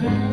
turn.